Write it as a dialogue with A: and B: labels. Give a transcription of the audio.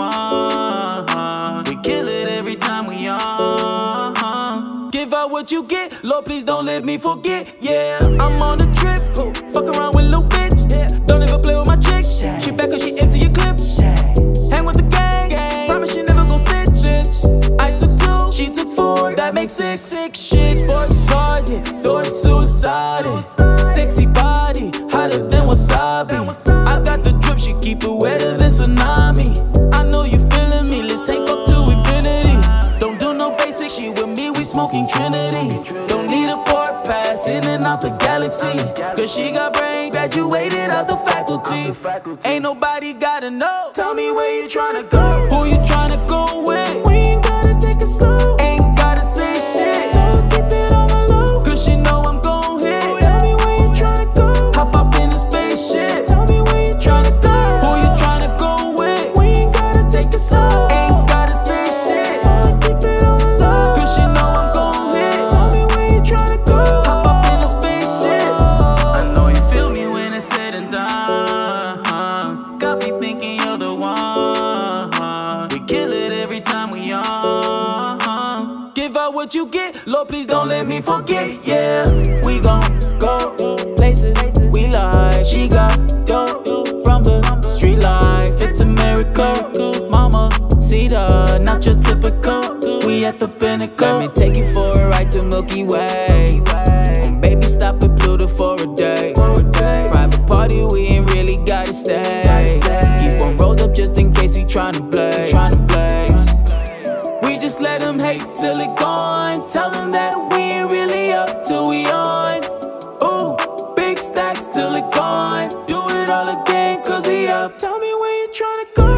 A: want. We kill it every time we on. Give out what you get, Lord, please don't let me forget. Yeah, I'm on a trip. Fuck around with little bitch. Don't ever play with my chick. She back cause she into your clip. Hang with the gang. Promise she never gon' snitch. Bitch. I took two, she took four. That makes six. Six shit. Sports cars, yeah. Door suicidal. Sexy body, hotter than wasabi. I got the drip, she keep it wet smoking Trinity. Don't need a port pass in and out the galaxy. Cause she got brain, graduated out the faculty. Ain't nobody gotta know. Tell me where you tryna go. Who you tryna go with? We kill it every time we on. Give out what you get, Lord, please don't let me forget. Yeah, we gon' go places we like. She got dope from the street life. It's a miracle, mama. See the not your typical. We at the pinnacle. Let me take you for a ride to Milky Way. Oh, baby, stop at Pluto for a just let them hate till it gone. Tell them that we ain't really up till we on. Ooh, big stacks till it gone. Do it all again, cause we up. Tell me where you tryna go.